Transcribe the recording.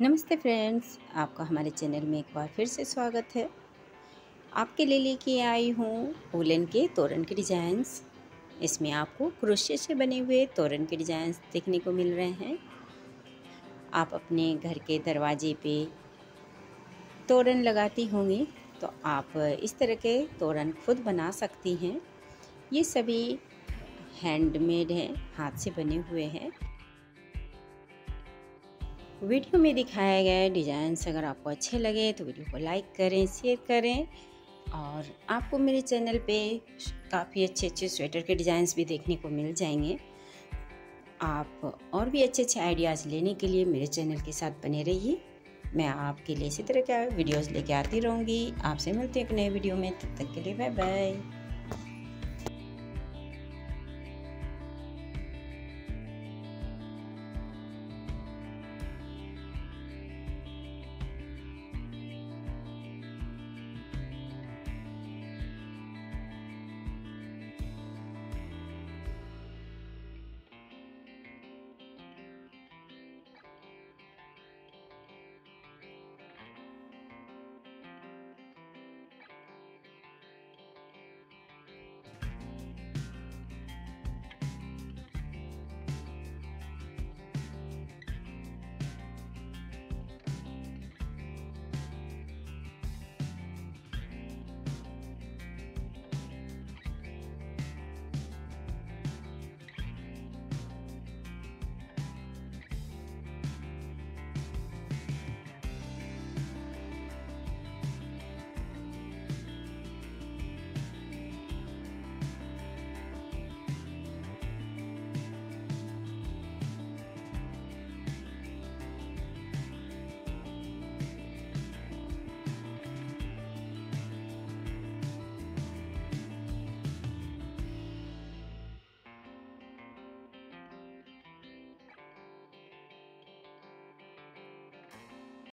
नमस्ते फ्रेंड्स, आपका हमारे चैनल में एक बार फिर से स्वागत है। आपके लिए लेके आई हूँ वुलन के तोरण के डिज़ाइंस इसमें आपको क्रोशे से बने हुए तोरण के डिज़ाइंस देखने को मिल रहे हैं। आप अपने घर के दरवाजे पे तोरण लगाती होंगी तो आप इस तरह के तोरण खुद बना सकती हैं। ये सभी हैंडमेड हैं, हाथ से बने हुए हैं। वीडियो में दिखाया गया डिज़ाइंस अगर आपको अच्छे लगे तो वीडियो को लाइक करें, शेयर करें और आपको मेरे चैनल पे काफ़ी अच्छे अच्छे स्वेटर के डिज़ाइंस भी देखने को मिल जाएँगे। आप और भी अच्छे अच्छे आइडियाज़ लेने के लिए मेरे चैनल के साथ बने रहिए। मैं आपके लिए इसी तरह का वीडियोस लेके आती रहूँगी। आपसे मिलती हूँ एक नए वीडियो में। तब तक के लिए बाय बाय